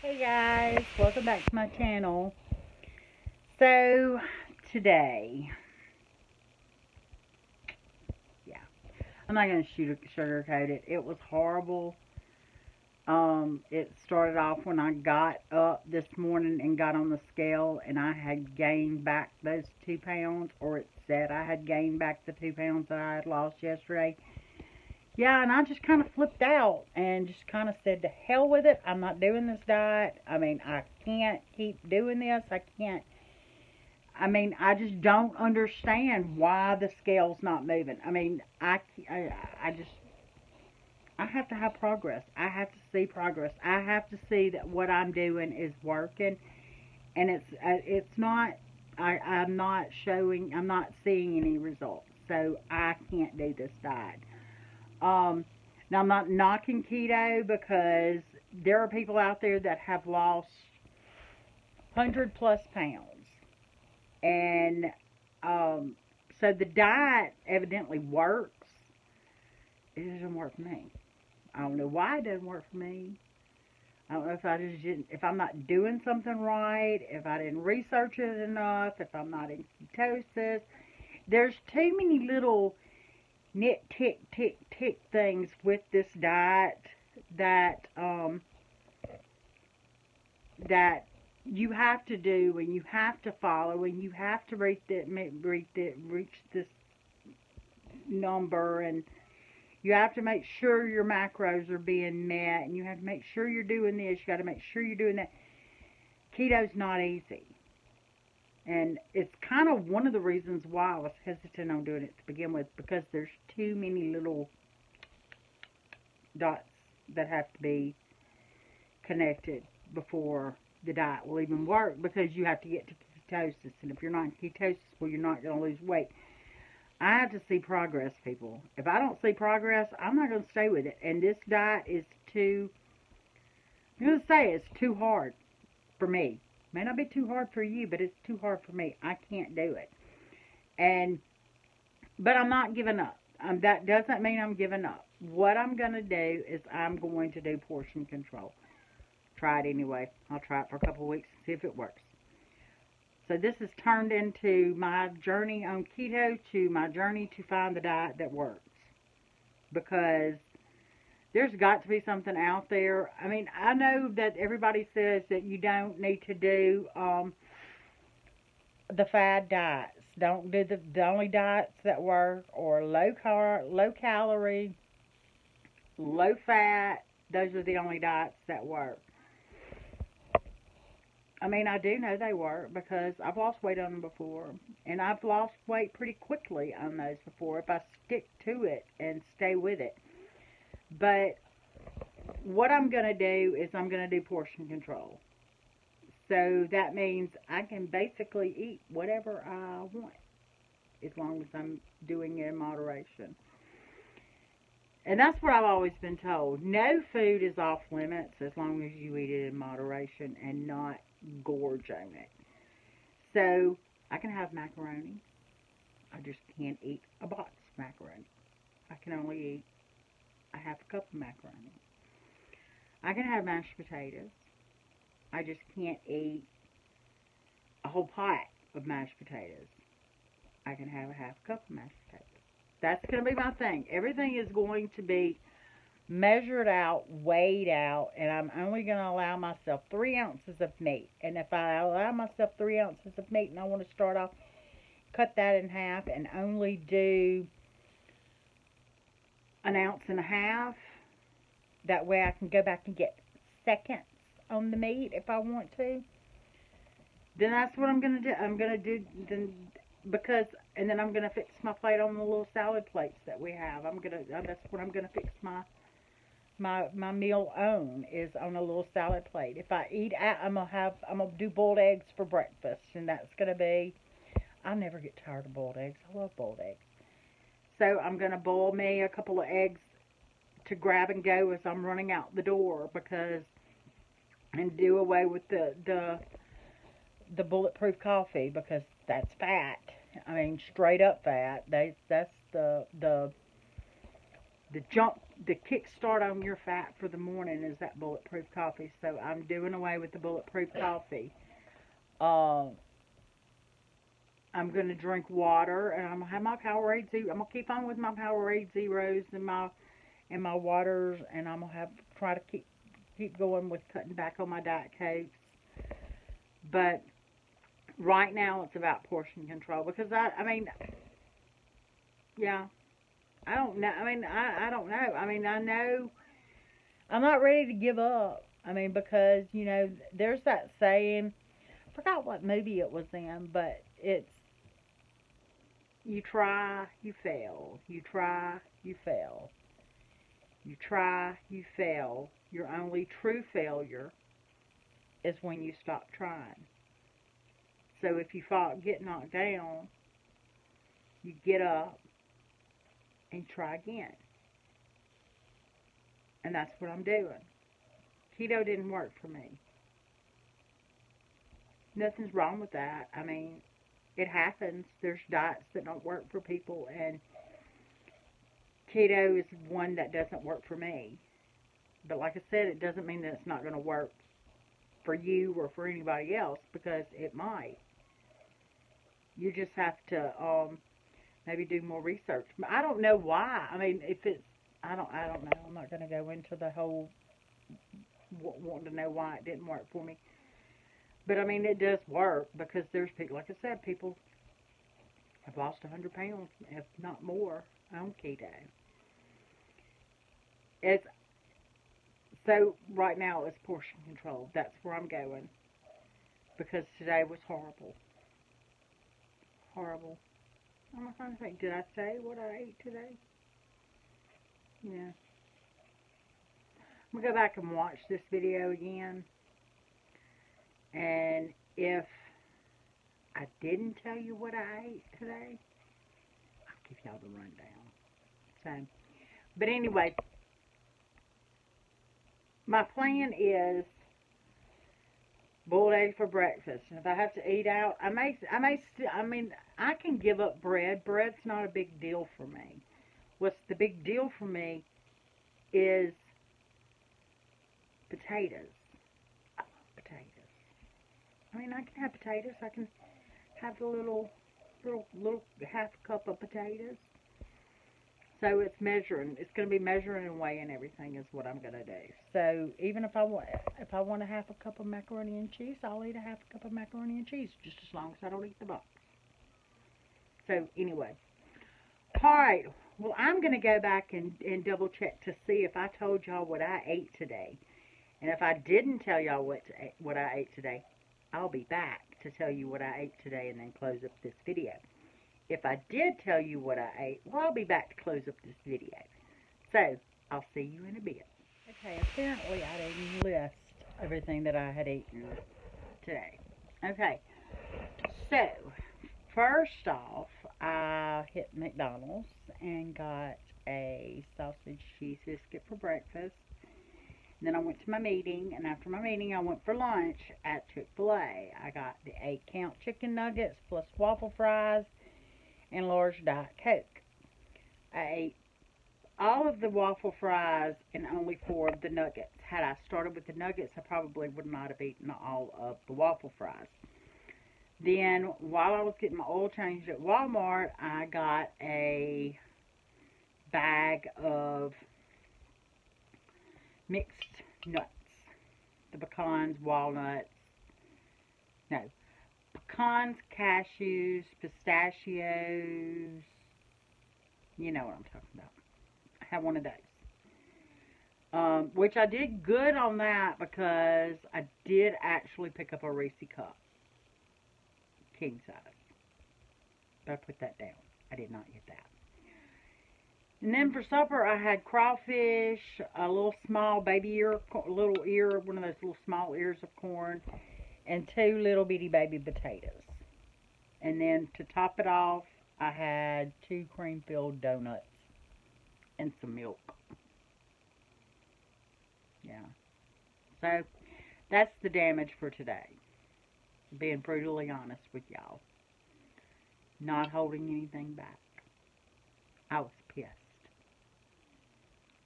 Hey guys, welcome back to my channel. So, today, yeah, I'm not going to sugarcoat it. It was horrible. Um, it started off when I got up this morning and got on the scale and I had gained back those two pounds, or it said I had gained back the two pounds that I had lost yesterday yeah, and I just kind of flipped out and just kind of said, to hell with it. I'm not doing this diet. I mean, I can't keep doing this. I can't. I mean, I just don't understand why the scale's not moving. I mean, I, I, I just, I have to have progress. I have to see progress. I have to see that what I'm doing is working, and it's, uh, it's not. I, I'm not showing. I'm not seeing any results. So I can't do this diet. Um, now, I'm not knocking keto because there are people out there that have lost 100 plus pounds. And um, so the diet evidently works. It doesn't work for me. I don't know why it doesn't work for me. I don't know if I just didn't, if I'm not doing something right, if I didn't research it enough, if I'm not in ketosis. There's too many little nit tick tick tick things with this diet that um that you have to do and you have to follow and you have to reach that reach that reach this number and you have to make sure your macros are being met and you have to make sure you're doing this. You got to make sure you're doing that. Keto's not easy and it's kind of one of the reasons why I was hesitant on doing it to begin with because there's too many little dots that have to be connected before the diet will even work because you have to get to ketosis. And if you're not in ketosis, well, you're not going to lose weight. I have to see progress, people. If I don't see progress, I'm not going to stay with it. And this diet is too, I'm going to say it's too hard for me. May not be too hard for you, but it's too hard for me. I can't do it. And, but I'm not giving up. Um, that doesn't mean I'm giving up. What I'm going to do is I'm going to do portion control. Try it anyway. I'll try it for a couple weeks and see if it works. So this has turned into my journey on keto to my journey to find the diet that works. Because there's got to be something out there. I mean, I know that everybody says that you don't need to do um, the fad diets. Don't do the, the only diets that work or low carb, low calorie, low fat. Those are the only diets that work. I mean, I do know they work because I've lost weight on them before. And I've lost weight pretty quickly on those before if I stick to it and stay with it. But what I'm going to do is I'm going to do portion control. So that means I can basically eat whatever I want as long as I'm doing it in moderation. And that's what I've always been told. No food is off limits as long as you eat it in moderation and not gorge on it. So I can have macaroni. I just can't eat a box macaroni. I can only eat a half a cup of macaroni. I can have mashed potatoes. I just can't eat a whole pot of mashed potatoes. I can have a half cup of mashed potatoes. That's going to be my thing. Everything is going to be measured out, weighed out, and I'm only going to allow myself three ounces of meat. And if I allow myself three ounces of meat and I want to start off, cut that in half and only do an ounce and a half. That way I can go back and get seconds on the meat if I want to. Then that's what I'm going to do. I'm going to do, then because, and then I'm going to fix my plate on the little salad plates that we have. I'm going to, uh, that's what I'm going to fix my, my, my meal on is on a little salad plate. If I eat out, I'm to have, I'm to do boiled eggs for breakfast. And that's to be, I never get tired of boiled eggs. I love boiled eggs. So I'm going to boil me a couple of eggs to grab and go as I'm running out the door because and do away with the the the bulletproof coffee because that's fat. I mean straight up fat. They that's the the the jump the kickstart on your fat for the morning is that bulletproof coffee. So I'm doing away with the bulletproof coffee. Uh, I'm gonna drink water, and I'm gonna have my Powerade zero. I'm gonna keep on with my Powerade zeros and my and my waters, and I'm gonna have try to keep keep going with cutting back on my diet cokes. But right now, it's about portion control because I, I mean, yeah, I don't know. I mean, I, I don't know. I mean, I know I'm not ready to give up. I mean, because, you know, there's that saying, I forgot what movie it was in, but it's, you try, you fail. You try, you fail. You try, you fail. Your only true failure is when you stop trying. So if you fall, get knocked down, you get up, and try again. And that's what I'm doing. Keto didn't work for me. Nothing's wrong with that. I mean, it happens. There's diets that don't work for people, and keto is one that doesn't work for me. But like I said, it doesn't mean that it's not going to work for you or for anybody else because it might. You just have to um, maybe do more research. I don't know why. I mean, if it's, I don't, I don't know. I'm not going to go into the whole wanting to know why it didn't work for me. But I mean, it does work because there's people, like I said, people have lost 100 pounds, if not more, on keto. It's so right now it's portion control. That's where I'm going because today was horrible. Horrible. I'm trying to think, did I say what I ate today? Yeah. I'm going to go back and watch this video again. And if I didn't tell you what I ate today, I'll give y'all the rundown. So, but anyway, my plan is boiled egg for breakfast. And if I have to eat out, I may, I may, I mean, I can give up bread. Bread's not a big deal for me. What's the big deal for me is potatoes. I mean, I can have potatoes. I can have a little, little, little half cup of potatoes. So it's measuring. It's going to be measuring and weighing everything is what I'm going to do. So even if I want, if I want a half a cup of macaroni and cheese, I'll eat a half a cup of macaroni and cheese, just as long as I don't eat the box. So anyway, all right. Well, I'm going to go back and, and double check to see if I told y'all what I ate today. And if I didn't tell y'all what what I ate today, I'll be back to tell you what I ate today and then close up this video if I did tell you what I ate, well, I'll be back to close up this video. So, I'll see you in a bit. Okay, apparently I didn't list everything that I had eaten today. Okay, so, first off, I hit McDonald's and got a sausage cheese biscuit for breakfast. Then I went to my meeting, and after my meeting, I went for lunch at Chick-fil-A. I got the 8-count chicken nuggets plus waffle fries and large Diet Coke. I ate all of the waffle fries and only four of the nuggets. Had I started with the nuggets, I probably would not have eaten all of the waffle fries. Then, while I was getting my oil changed at Walmart, I got a bag of mixed nuts. The pecans, walnuts, no, pecans, cashews, pistachios. You know what I'm talking about. I have one of those. Um, which I did good on that because I did actually pick up a Reese cup. King size. But I put that down. I did not get that. And then for supper, I had crawfish, a little small baby ear, little ear, one of those little small ears of corn, and two little bitty baby potatoes. And then to top it off, I had two cream filled donuts and some milk. Yeah. So that's the damage for today. Being brutally honest with y'all. Not holding anything back. I was.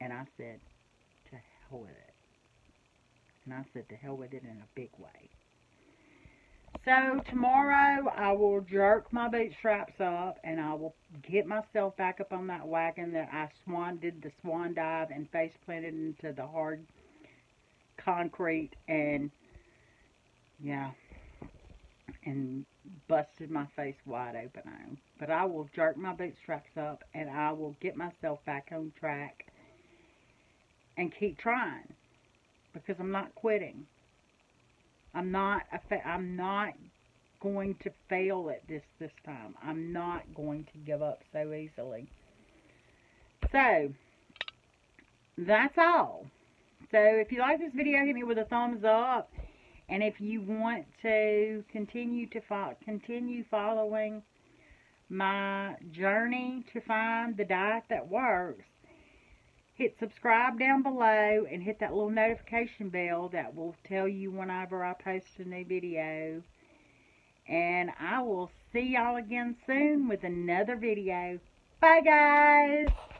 And I said, to hell with it. And I said, to hell with it in a big way. So tomorrow I will jerk my bootstraps up and I will get myself back up on that wagon that I swan did the swan dive and face planted into the hard concrete and yeah and busted my face wide open on. But I will jerk my bootstraps up and I will get myself back on track and keep trying because I'm not quitting. I'm not I'm not going to fail at this this time. I'm not going to give up so easily. So, that's all. So, if you like this video, hit me with a thumbs up. And if you want to continue to follow, continue following my journey to find the diet that works, hit subscribe down below and hit that little notification bell that will tell you whenever I post a new video. And I will see y'all again soon with another video. Bye guys!